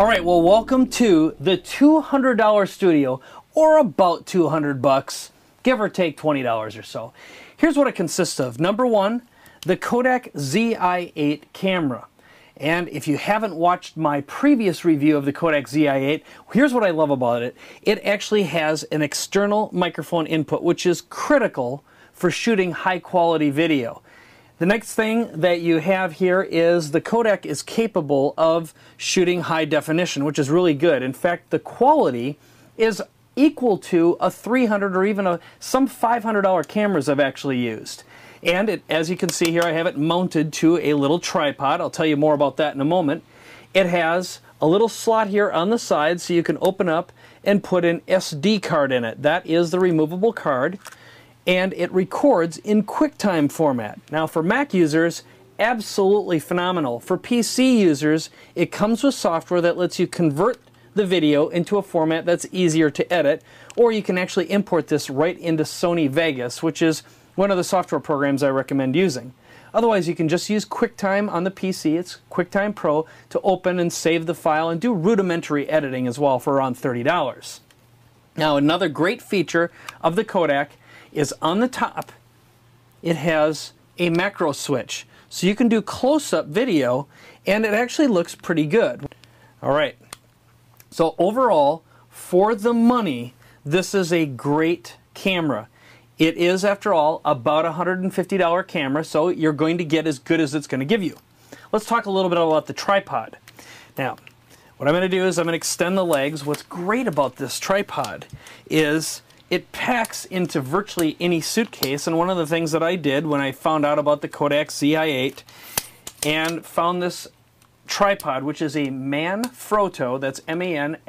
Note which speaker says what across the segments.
Speaker 1: All right, well, welcome to the $200 studio, or about 200 bucks, give or take $20 or so. Here's what it consists of. Number one, the Kodak ZI-8 camera. And if you haven't watched my previous review of the Kodak ZI-8, here's what I love about it. It actually has an external microphone input, which is critical for shooting high quality video. The next thing that you have here is the Kodak is capable of shooting high definition, which is really good. In fact, the quality is equal to a 300 or even a, some $500 cameras I've actually used. And it, as you can see here, I have it mounted to a little tripod. I'll tell you more about that in a moment. It has a little slot here on the side so you can open up and put an SD card in it. That is the removable card and it records in QuickTime format. Now for Mac users, absolutely phenomenal. For PC users, it comes with software that lets you convert the video into a format that's easier to edit, or you can actually import this right into Sony Vegas, which is one of the software programs I recommend using. Otherwise, you can just use QuickTime on the PC. It's QuickTime Pro to open and save the file and do rudimentary editing as well for around $30. Now, another great feature of the Kodak is on the top, it has a macro switch. So you can do close-up video and it actually looks pretty good. All right. So overall, for the money, this is a great camera. It is, after all, about a $150 camera, so you're going to get as good as it's going to give you. Let's talk a little bit about the tripod. Now, what I'm going to do is I'm going to extend the legs. What's great about this tripod is it packs into virtually any suitcase. And one of the things that I did when I found out about the Kodak ZI-8 and found this tripod, which is a Manfrotto, that's M-A-N-F-R-O-T-T-O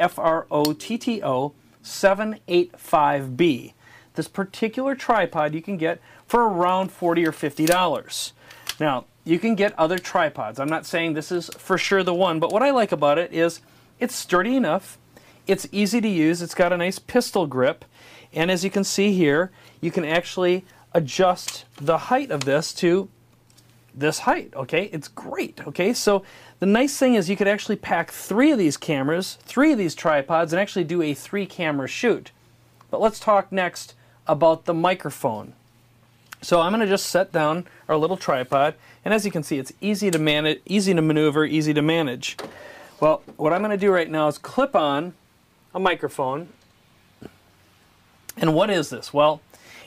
Speaker 1: 785B. This particular tripod you can get for around 40 or $50. Now, you can get other tripods. I'm not saying this is for sure the one, but what I like about it is it's sturdy enough, it's easy to use, it's got a nice pistol grip, and as you can see here, you can actually adjust the height of this to this height, okay? It's great, okay? So the nice thing is you could actually pack three of these cameras, three of these tripods, and actually do a three camera shoot. But let's talk next about the microphone. So I'm going to just set down our little tripod, and as you can see, it's easy to manage, easy to maneuver, easy to manage. Well, what I'm going to do right now is clip on a microphone and what is this? Well,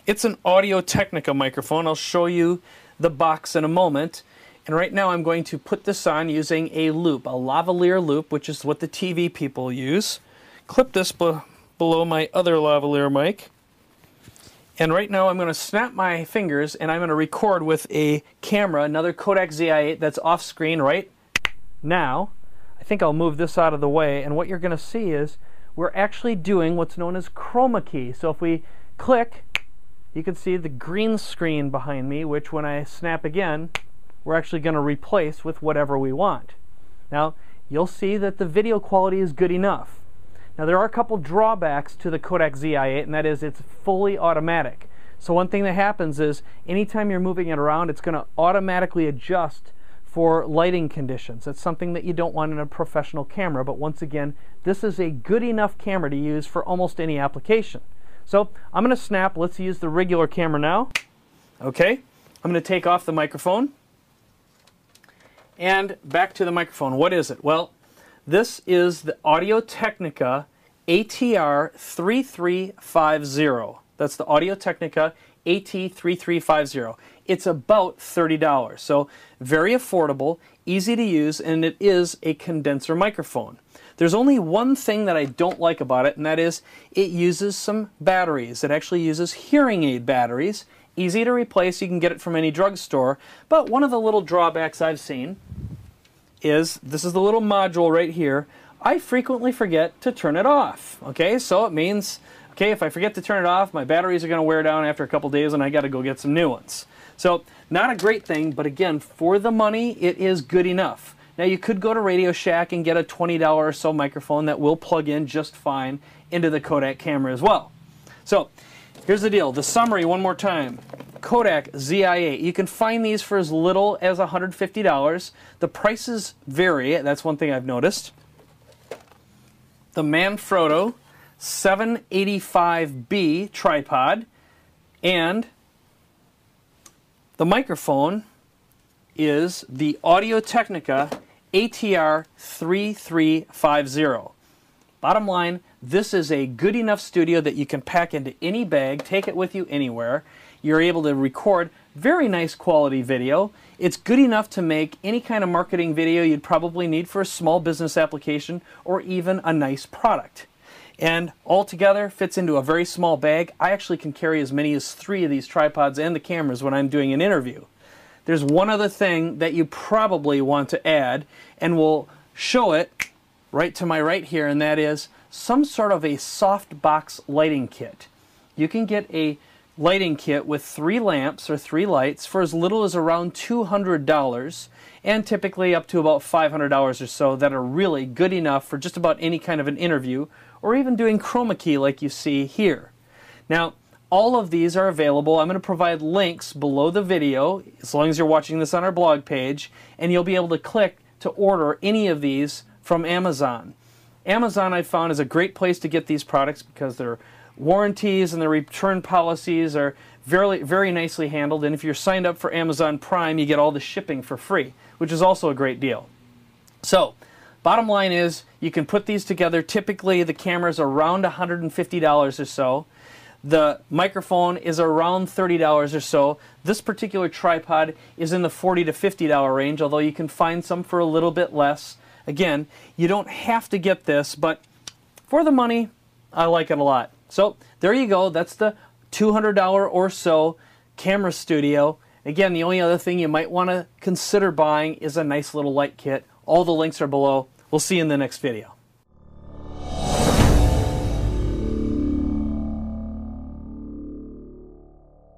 Speaker 1: it's an Audio Technica microphone. I'll show you the box in a moment. And right now I'm going to put this on using a loop, a lavalier loop, which is what the TV people use. Clip this be below my other lavalier mic. And right now I'm going to snap my fingers and I'm going to record with a camera, another Kodak ZI-8 that's off screen right now. I think I'll move this out of the way and what you're going to see is we're actually doing what's known as chroma key. So if we click, you can see the green screen behind me, which when I snap again, we're actually going to replace with whatever we want. Now, you'll see that the video quality is good enough. Now, there are a couple drawbacks to the Kodak ZI-8, and that is it's fully automatic. So one thing that happens is anytime you're moving it around, it's going to automatically adjust for lighting conditions. That's something that you don't want in a professional camera, but once again, this is a good enough camera to use for almost any application. So I'm going to snap, let's use the regular camera now. Okay, I'm going to take off the microphone. And back to the microphone. What is it? Well, this is the Audio Technica ATR 3350. That's the Audio Technica AT3350. It's about $30. So very affordable, easy to use, and it is a condenser microphone. There's only one thing that I don't like about it, and that is it uses some batteries. It actually uses hearing aid batteries. Easy to replace, you can get it from any drugstore. But one of the little drawbacks I've seen is this is the little module right here. I frequently forget to turn it off. Okay, so it means Okay, if I forget to turn it off, my batteries are going to wear down after a couple days and I got to go get some new ones. So, not a great thing, but again, for the money, it is good enough. Now, you could go to Radio Shack and get a $20 or so microphone that will plug in just fine into the Kodak camera as well. So, here's the deal. The summary, one more time. Kodak ZI-8. You can find these for as little as $150. The prices vary. That's one thing I've noticed. the Manfrotto 785B tripod and the microphone is the Audio Technica ATR 3350. Bottom line, this is a good enough studio that you can pack into any bag, take it with you anywhere. You're able to record very nice quality video. It's good enough to make any kind of marketing video you'd probably need for a small business application or even a nice product. And altogether fits into a very small bag. I actually can carry as many as three of these tripods and the cameras when I'm doing an interview. There's one other thing that you probably want to add, and we'll show it right to my right here, and that is some sort of a softbox lighting kit. You can get a lighting kit with three lamps or three lights for as little as around $200 and typically up to about $500 or so that are really good enough for just about any kind of an interview or even doing chroma key like you see here. Now, all of these are available. I'm going to provide links below the video as long as you're watching this on our blog page and you'll be able to click to order any of these from Amazon. Amazon I found is a great place to get these products because their warranties and the return policies are very, very nicely handled. And if you're signed up for Amazon Prime, you get all the shipping for free, which is also a great deal. So, bottom line is you can put these together. Typically, the camera is around $150 or so. The microphone is around $30 or so. This particular tripod is in the 40 to $50 range, although you can find some for a little bit less. Again, you don't have to get this, but for the money, I like it a lot. So there you go. That's the $200 or so camera studio. Again, the only other thing you might want to consider buying is a nice little light kit. All the links are below. We'll see you in the next video.